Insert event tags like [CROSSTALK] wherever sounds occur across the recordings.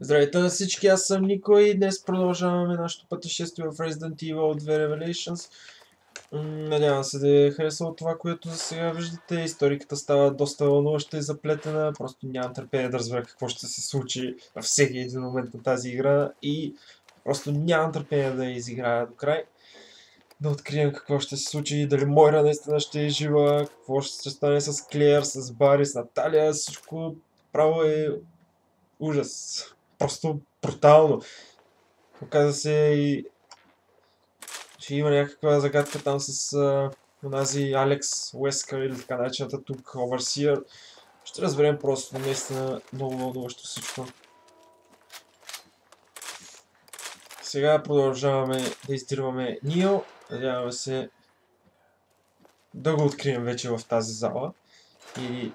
Здравейте на всички, аз съм Нико и днес продължаваме нашето пътешествие в Resident Evil 2 Revelations. Надявам се да е харесало това, което за сега виждате. Историката става доста вълнуваща и заплетена. Просто нямам търпение да разбера какво ще се случи във всеки един момент на тази игра. И просто нямам търпение да я изиграя до край. Да открием какво ще се случи, дали Мойра наистина ще е жива, какво ще стане с Клеер, с Бари, с Наталия, всичко право е ужас просто брутално. Оказа се и че има някаква загадка там с а, онази Алекс Уескър или така наречената тук Overseer. Ще разберем просто наистина много вълнуващо всичко. Сега продължаваме да издирваме Нио. Надяваме се да го открием вече в тази зала. И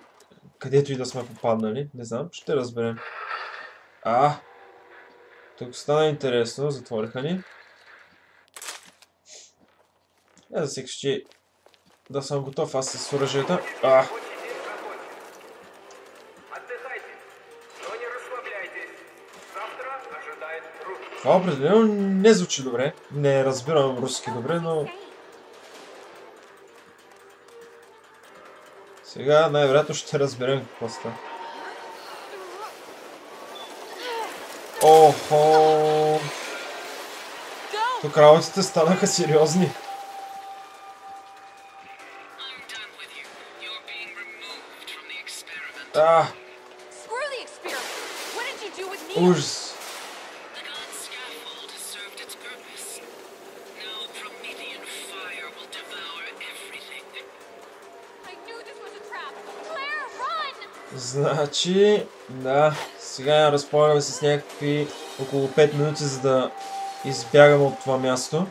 където и да сме попаднали, не знам, ще разберем. А, тук стана интересно, затвориха ни. Е, за всеки ще да съм готов аз с оръжията. А! Това определено не звучи добре. Не разбирам руски добре, но... Сега най-вероятно ще разберем какво става. Охо! Тук работите станаха сериозни. А! Ужас! Значи, да, сега разполагаме с някакви около 5 минути, за да избягам от това място.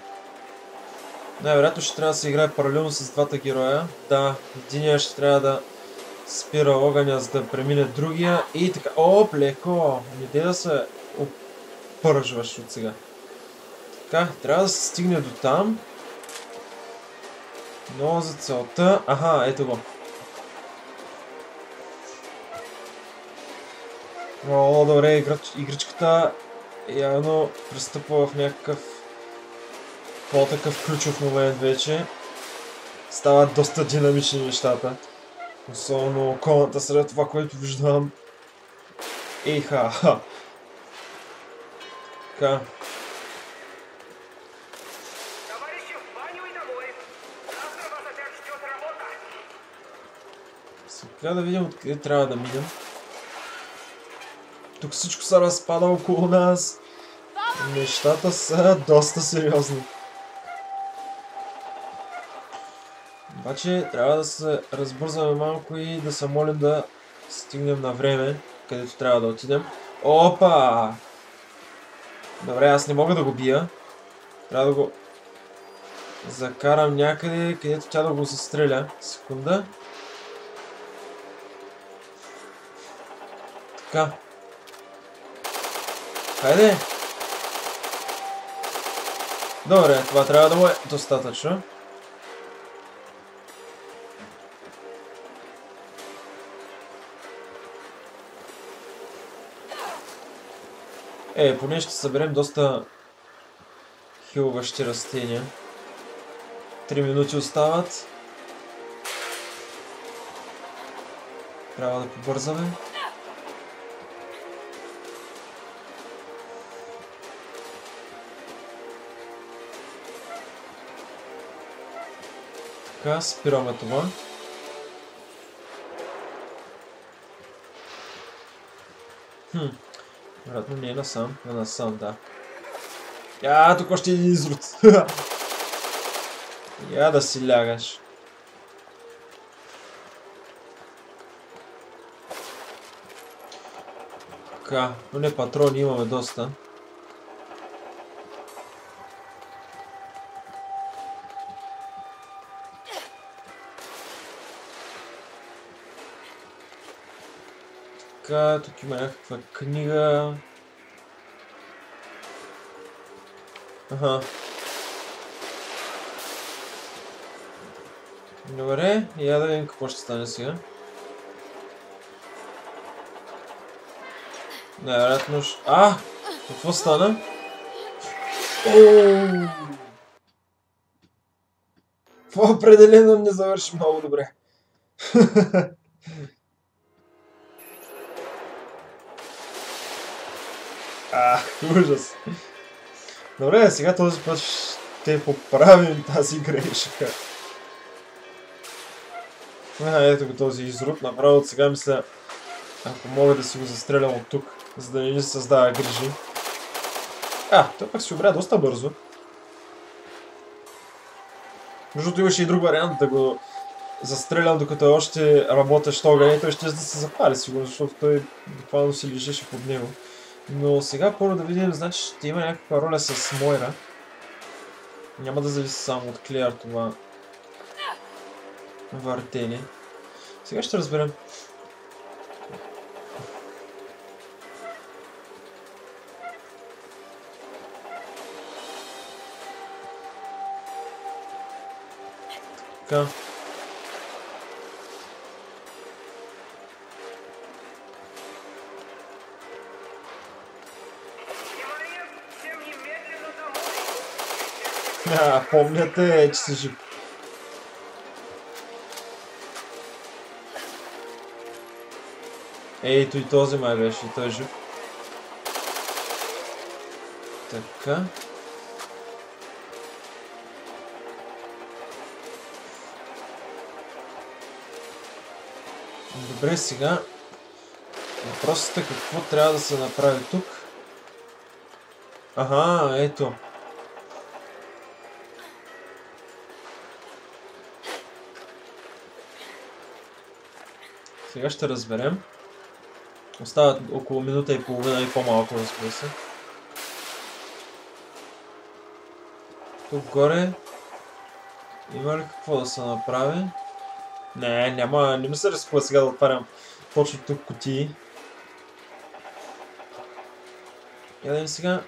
Най-вероятно ще трябва да се играе паралелно с двата героя. Да, единия ще трябва да спира огъня, за да премине другия. И така, оп, леко! Не де да се опържваш от сега. Така, трябва да се стигне до там. Но за целта... Аха, ето го. О, добре, играч, явно пристъпва в някакъв по-такъв ключов момент вече. Стават доста динамични нещата. Особено околната среда, това, което виждам. Ейха, ха. Така. Сега да видим откъде трябва да минем. Тук всичко се разпада около нас. Нещата са доста сериозни. Обаче трябва да се разбързаме малко и да се молим да стигнем на време, където трябва да отидем. Опа! Добре, аз не мога да го бия. Трябва да го закарам някъде, където тя да го застреля. Секунда. Така. Хайде! Добре, това трябва да му е достатъчно. Е, поне ще съберем доста хилващи растения. Три минути остават. Трябва да побързаме. Така, спираме това. Хм. Вероятно не е насам, а насам, да. Я, тук още един изрод. [LAUGHS] Я да си лягаш. Така, но не патрони имаме доста. Така, тук има някаква книга. Аха. Добре, я да видим какво ще стане сега. Най-вероятно ще... А! Какво стана? Оу! Това определено не завърши много добре. [LAUGHS] [LAUGHS] ужас. Добре, сега този път ще поправим тази грешка. А, ето го този изруб. Направо от сега мисля, ако мога да си го застрелям от тук, за да не ни създава грижи. А, той пък си обря доста бързо. Между имаше и друг вариант да го застрелям докато е още работещ огън и той ще да се запали сигурно, защото той буквално си лежеше под него. Но сега първо да видим, значи ще има някаква роля с Мойра. Няма да зависи само от Клеар това въртене. Сега ще разберем. Така. А, помня те, че си жив. Ето и този май беше, той е жив. Така. Добре, сега въпросът е какво трябва да се направи тук. Аха, ето. Сега ще разберем. Остават около минута и половина и по-малко, разбира се. Тук горе има ли какво да се направи? Не, няма, не ми се рискува сега да отварям точно тук кутии. Да сега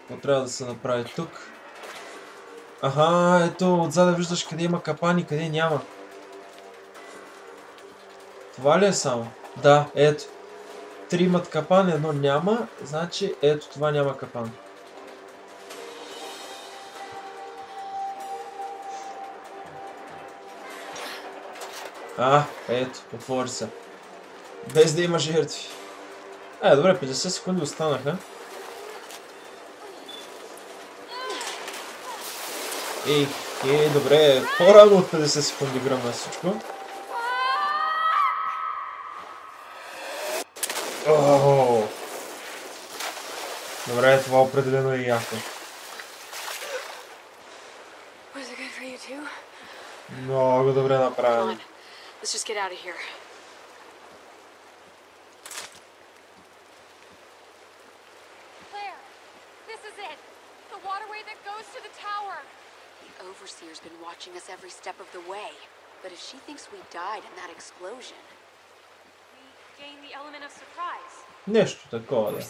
какво трябва да се направи тук. Аха, ето отзаде виждаш къде има капани, къде няма. Това ли е само? Да, ето. Три имат капан, едно няма, значи ето това няма капан. А, ето, отвори се. Без да има жертви. Е, добре, 50 секунди останаха. Ей, е, добре, по-рано от 50 секунди гръмна всичко. О! Добре, това определено е яко. Was it good for you too? Много добре Come направено. on, let's just get out of here. Claire, this is it. The waterway that goes to the tower. The Overseer's been watching us every step of the way. But if she thinks we died in that explosion, Нещо такова, да.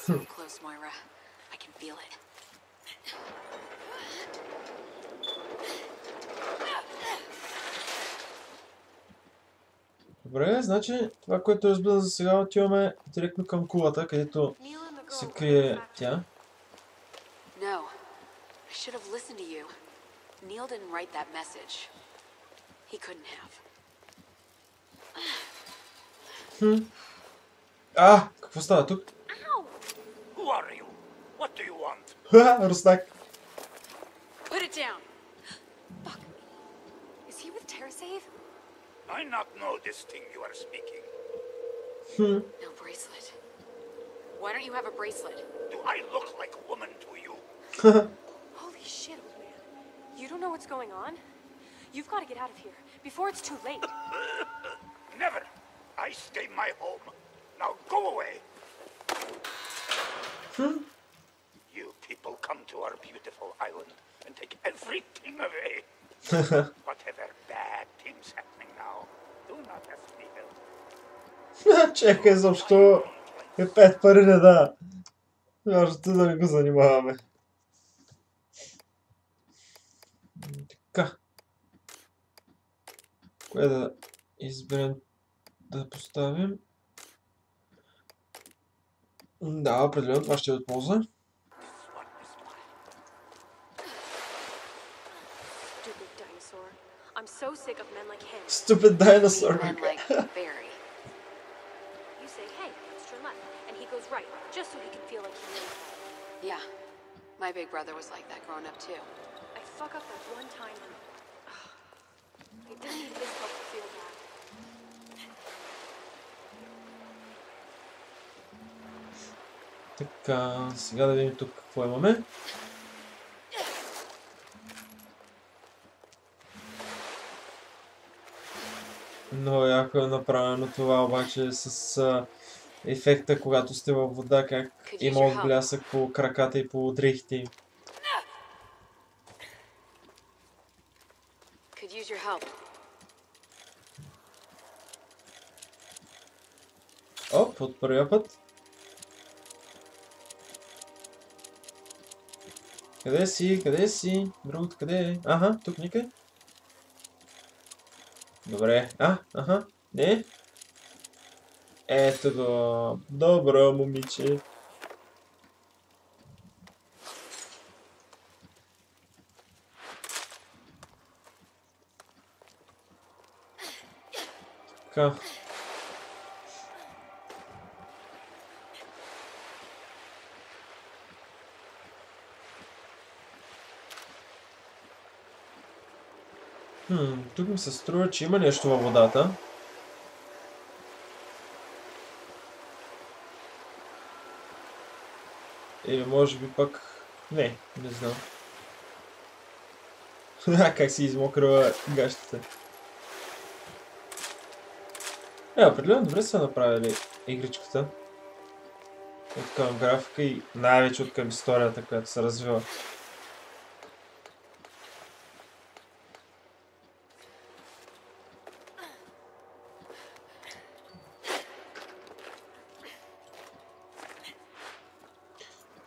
Добре, значи това, което разбирам за сега, отиваме директно към кулата, където се крие тя. No. I should have listened to you. Neil didn't write that message. He couldn't have. А, какво става тук? Ow! Who are you? What do you want? Ха, Руснак. Put it down! Fuck. Is he with TerraSave? I not know this thing you are speaking. No bracelet. Why don't you have a bracelet? Do I look like a woman to you? Holy shit, old man. You don't know what's going on? You've got to get out of here before it's too late. [LAUGHS] Never. I stay my home. Now go away. You people come to our beautiful island and take everything away. Whatever bad things happening now, do not ask me help. Чекай, защо е пет пари не да. Важното да не го занимаваме. Така. Кое да изберем да поставим? М, Да, определено това ще е от полза. This one is mine. Stupid dinosaur. I'm so sick of men like him. Stupid dinosaur. [LAUGHS] Men like Barry. You say, hey, let's turn left. And he goes right, just so he can feel like he knows. Yeah. My big brother was like that growing up too. I fuck up that one time and... I didn't need this help Така, сега да видим тук какво имаме. Много яко е направено това, обаче с а, ефекта, когато сте във вода, как има отблясък по краката и по дрехите им. Оп, от първия път. Къде си? Къде си? Другото къде е? Аха, тук никъде. Добре. А, аха. Не. Ето го. Добро, момиче. Така. Тук ми се струва, че има нещо във водата. Или може би пък... Не, не знам. А, [LAUGHS] как си измокрила гащите. Е, определено добре са направили игричката. От към графика и най-вече от към историята, която се развива.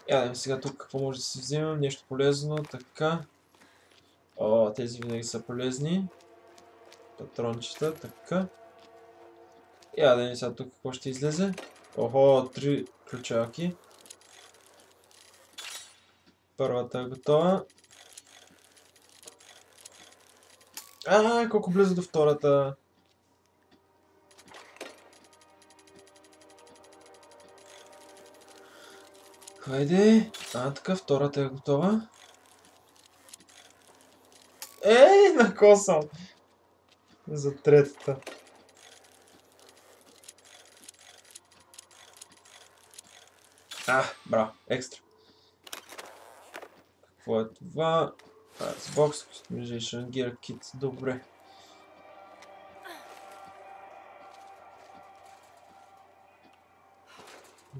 Ядем сега тук какво може да си вземем, нещо полезно, така. О, тези винаги са полезни. Патрончета, така. Ядем сега тук какво ще излезе. Охо, три ключалки. Първата е готова. А, колко близо до втората. Хайде. А, така, втората е готова. Ей, накосам! За третата. А, браво, екстра. Какво е това? Xbox Customization Gear Kit, добре.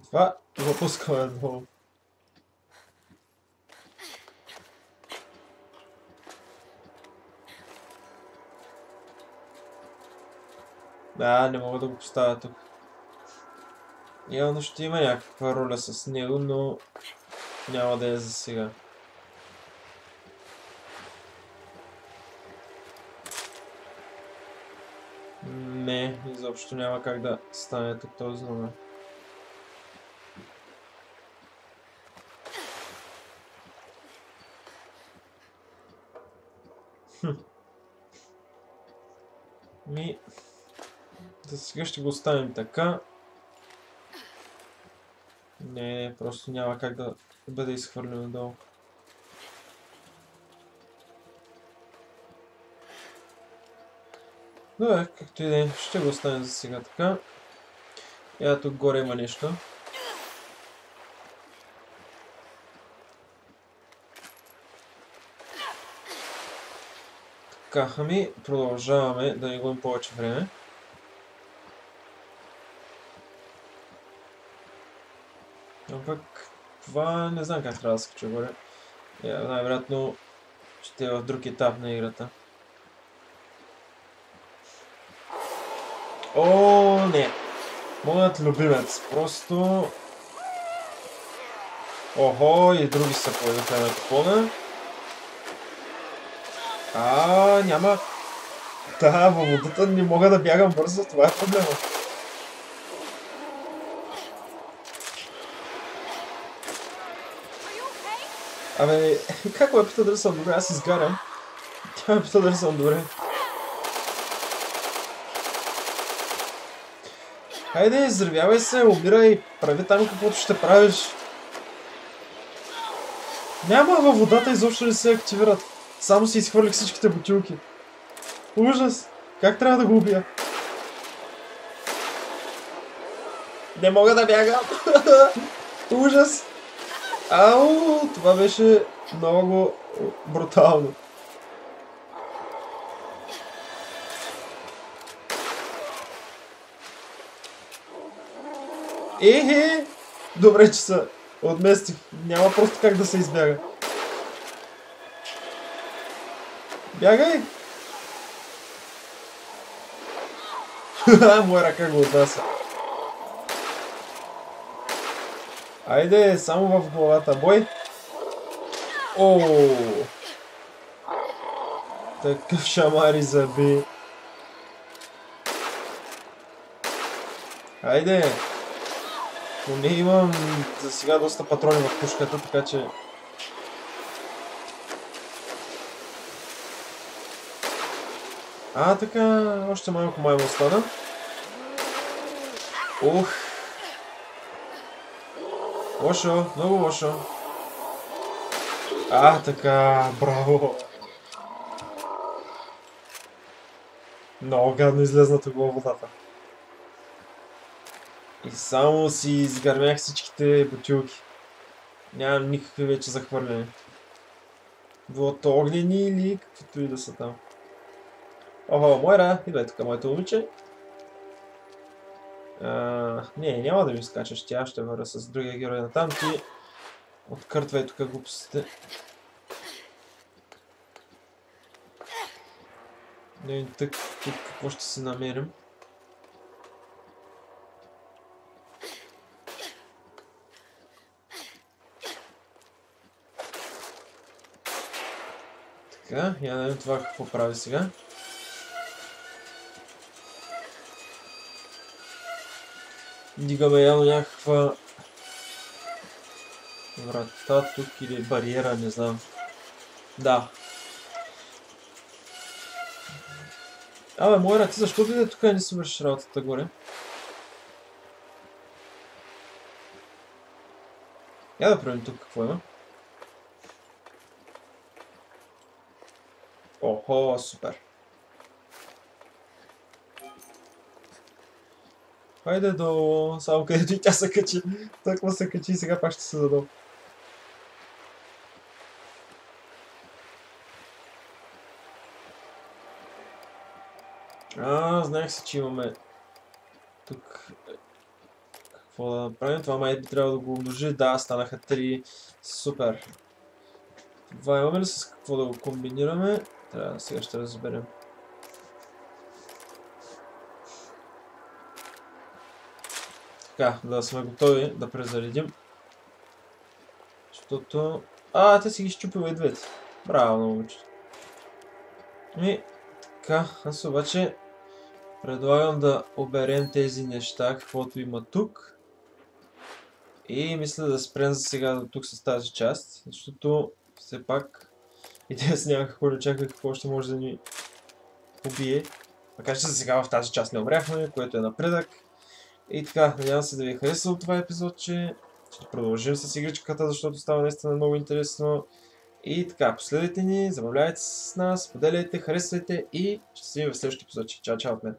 Това го пускаме долу. Да, не мога да го поставя тук. Явно ще има някаква роля с него, но няма да е за сега. Не, изобщо няма как да стане тук този номер. Ми... За сега ще го оставим така. Не, просто няма как да бъде изхвърлено долу. Добре, както и да е, ще го оставим за сега така. Я тук горе има нещо. Така, ами продължаваме да не губим повече време. Пък това не знам как трябва да се кача горе. Е, най-вероятно ще е в друг етап на играта. О, не! Моят любимец. Просто... Охо, и други са появиха на купона. А, няма... Да, във водата не мога да бягам бързо, това е проблема. Абе, как ме пита дали съм добре? Аз изгарям. Тя ме пита дали съм добре. Хайде, изревявай се, умирай, прави там каквото ще правиш. Няма във водата изобщо не се активират. Само си изхвърлих всичките бутилки. Ужас! Как трябва да го убия? Не мога да бягам! [LAUGHS] Ужас! Ау! Това беше много брутално. Ехе! Добре, че се отместих. Няма просто как да се избяга. Бягай! [LAUGHS] Моя ръка го отнася. Айде, само в главата. Бой! О! Такъв шамари заби. Айде! Поне имам за сега доста патрони в пушката, така че... А, така, още малко май му остана. Ух! Лошо, много лошо. А, така, браво! Много гадно излезна във водата. И само си изгърмях всичките бутилки. Нямам никакви вече захвърляне. Било огнени или каквито и да са там. Охо, Мойра, идвай тук, моето момиче. А, не, няма да ми скачаш, тя ще върна с другия герой на там. Ти откъртвай тук глупостите. Не, тук, тук какво ще си намерим. Така, я да видим това какво прави сега. Дигаме явно някаква врата тук или бариера, не знам. Да. Абе, моя ти защо дойде тук и не си вършиш работата горе? Я да правим тук какво има. Охо, супер. Хайде долу, само където и тя се качи. Тъква се качи и сега пак ще се задол. А, знаех си, че имаме тук какво да направим. Това май би трябвало да го умножи. Да, станаха 3. Супер. Това имаме ли с какво да го комбинираме? Трябва сега ще разберем. Така, да сме готови да презаредим. Защото... А, те си ги щупил и двете. Браво момичето. И така, аз обаче предлагам да оберем тези неща, каквото има тук. И мисля да спрем за сега до тук с тази част, защото все пак и те с някакво не чаках какво ще може да ни убие. Макар че за сега в тази част не умряхме, което е напредък. И така, надявам се да ви е харесало това епизод, че ще продължим с игричката, защото става наистина много интересно. И така, последвайте ни, забавлявайте се с нас, поделяйте, харесвайте и ще се видим в следващия епизод. Чао, чао от мен.